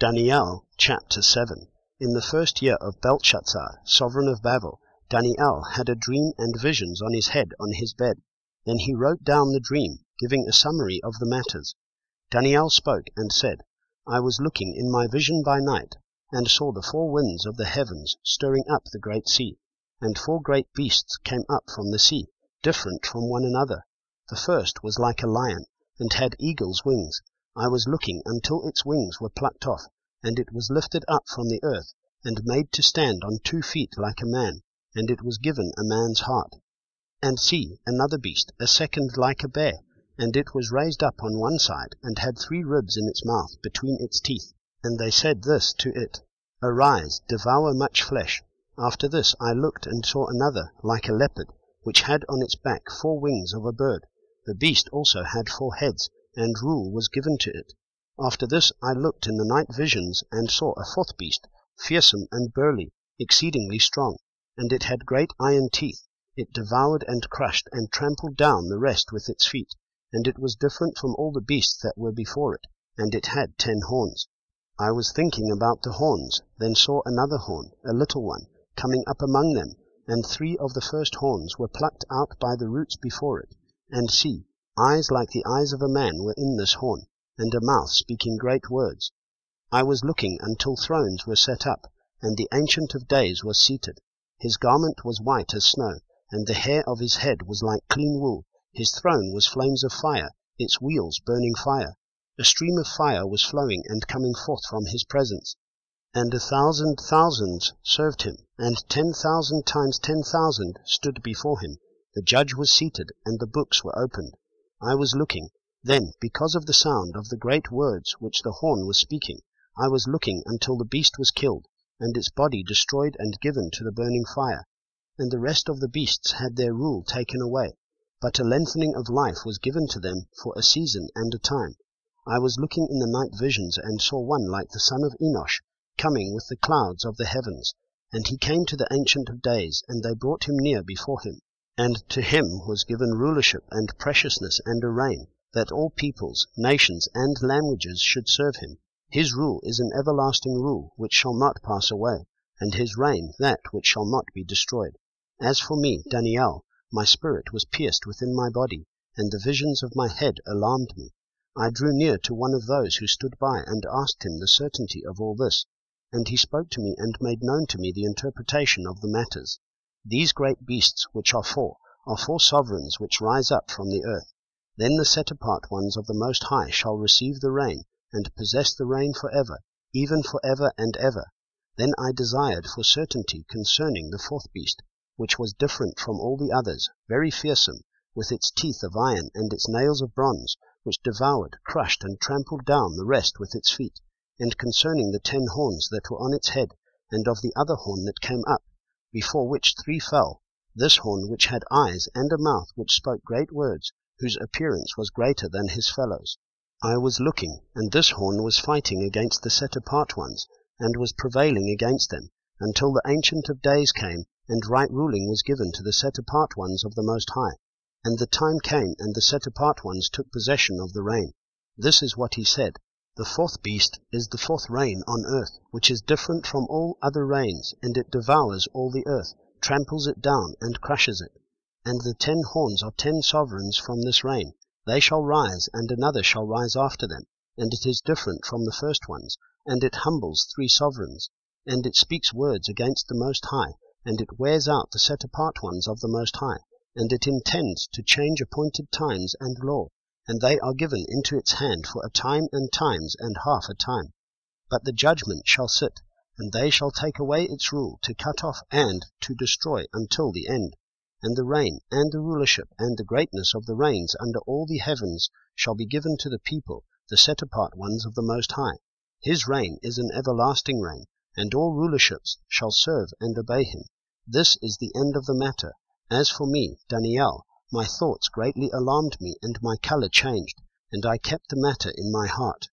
Daniel chapter 7 In the first year of Belshazzar, sovereign of Babel, Daniel had a dream and visions on his head on his bed. Then he wrote down the dream, giving a summary of the matters. Daniel spoke and said, I was looking in my vision by night, and saw the four winds of the heavens stirring up the great sea. And four great beasts came up from the sea, different from one another. The first was like a lion, and had eagle's wings. I was looking until its wings were plucked off, and it was lifted up from the earth, and made to stand on two feet like a man, and it was given a man's heart. And see, another beast, a second like a bear, and it was raised up on one side, and had three ribs in its mouth between its teeth. And they said this to it, Arise, devour much flesh. After this I looked and saw another, like a leopard, which had on its back four wings of a bird. The beast also had four heads, and rule was given to it. After this I looked in the night visions, and saw a fourth beast, fearsome and burly, exceedingly strong, and it had great iron teeth. It devoured and crushed and trampled down the rest with its feet, and it was different from all the beasts that were before it, and it had ten horns. I was thinking about the horns, then saw another horn, a little one, coming up among them, and three of the first horns were plucked out by the roots before it. And see, Eyes like the eyes of a man were in this horn, and a mouth speaking great words. I was looking until thrones were set up, and the Ancient of Days was seated. His garment was white as snow, and the hair of his head was like clean wool. His throne was flames of fire, its wheels burning fire. A stream of fire was flowing and coming forth from his presence. And a thousand thousands served him, and ten thousand times ten thousand stood before him. The judge was seated, and the books were opened. I was looking. Then, because of the sound of the great words which the horn was speaking, I was looking until the beast was killed, and its body destroyed and given to the burning fire. And the rest of the beasts had their rule taken away, but a lengthening of life was given to them for a season and a time. I was looking in the night visions, and saw one like the son of Enosh, coming with the clouds of the heavens. And he came to the Ancient of Days, and they brought him near before him. And to him was given rulership and preciousness and a reign, that all peoples, nations, and languages should serve him. His rule is an everlasting rule, which shall not pass away, and his reign that which shall not be destroyed. As for me, Daniel, my spirit was pierced within my body, and the visions of my head alarmed me. I drew near to one of those who stood by, and asked him the certainty of all this. And he spoke to me and made known to me the interpretation of the matters. These great beasts which are four are four sovereigns which rise up from the earth. Then the set apart ones of the Most High shall receive the reign, and possess the reign for ever, even for ever and ever. Then I desired for certainty concerning the fourth beast, which was different from all the others, very fearsome, with its teeth of iron and its nails of bronze, which devoured, crushed, and trampled down the rest with its feet, and concerning the ten horns that were on its head, and of the other horn that came up, before which three fell, this horn which had eyes and a mouth which spoke great words, whose appearance was greater than his fellows. I was looking, and this horn was fighting against the set apart ones, and was prevailing against them, until the Ancient of Days came, and right ruling was given to the set apart ones of the Most High. And the time came, and the set apart ones took possession of the reign. This is what he said. The fourth beast is the fourth reign on earth, which is different from all other reigns, and it devours all the earth, tramples it down, and crushes it. And the ten horns are ten sovereigns from this reign. They shall rise, and another shall rise after them, and it is different from the first ones, and it humbles three sovereigns, and it speaks words against the Most High, and it wears out the set apart ones of the Most High, and it intends to change appointed times and law and they are given into its hand for a time and times and half a time. But the judgment shall sit, and they shall take away its rule, to cut off and to destroy until the end. And the reign, and the rulership, and the greatness of the reigns under all the heavens shall be given to the people, the set apart ones of the Most High. His reign is an everlasting reign, and all rulerships shall serve and obey him. This is the end of the matter. As for me, Daniel, my thoughts greatly alarmed me, and my color changed, and I kept the matter in my heart.